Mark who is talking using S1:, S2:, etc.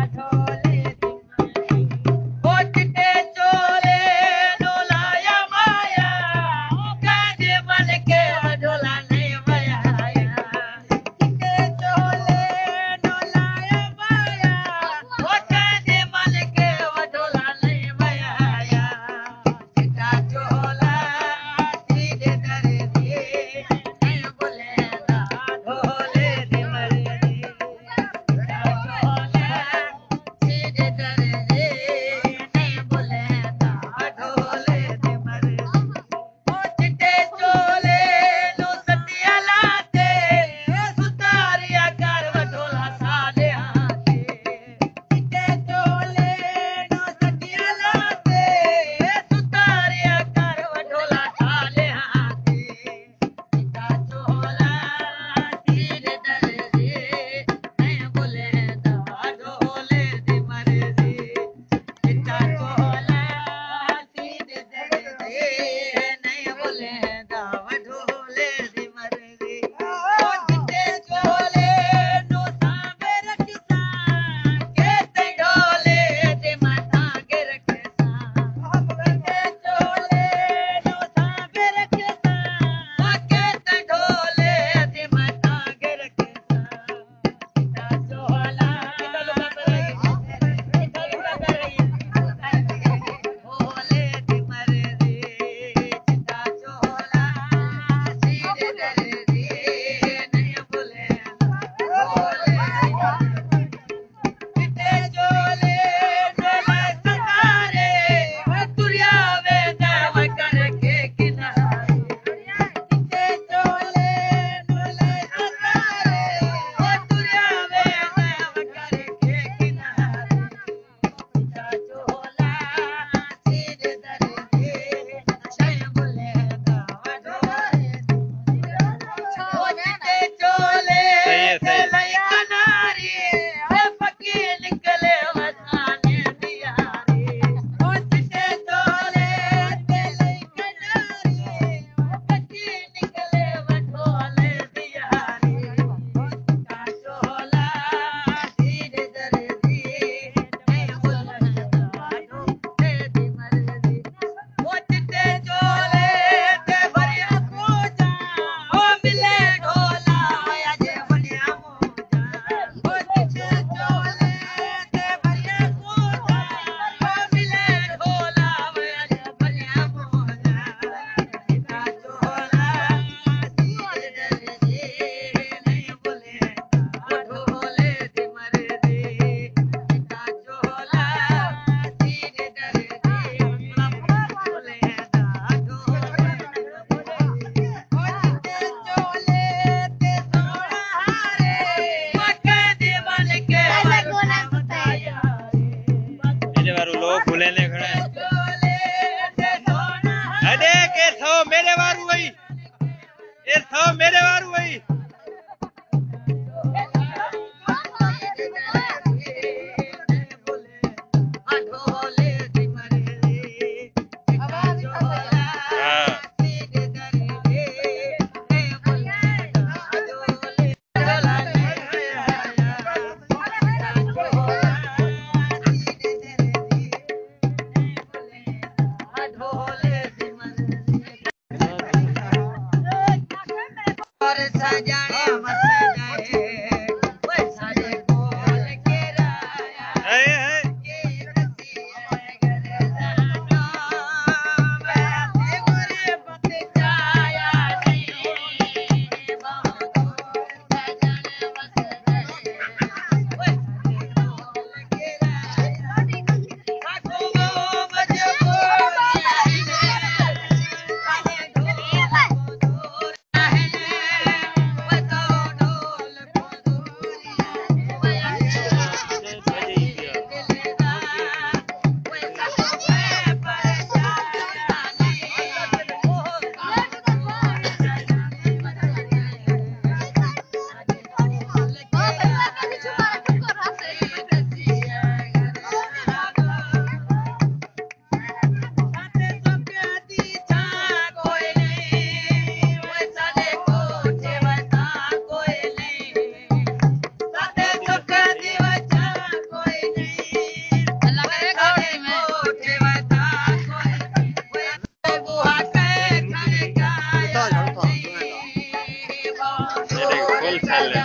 S1: Mato.
S2: फूले ने खड़ा है।
S1: अरे, के
S2: सौ मेरे वारू वही
S1: ये
S2: सौ मेरे वारू वही
S1: ढोल Beautiful. del salón.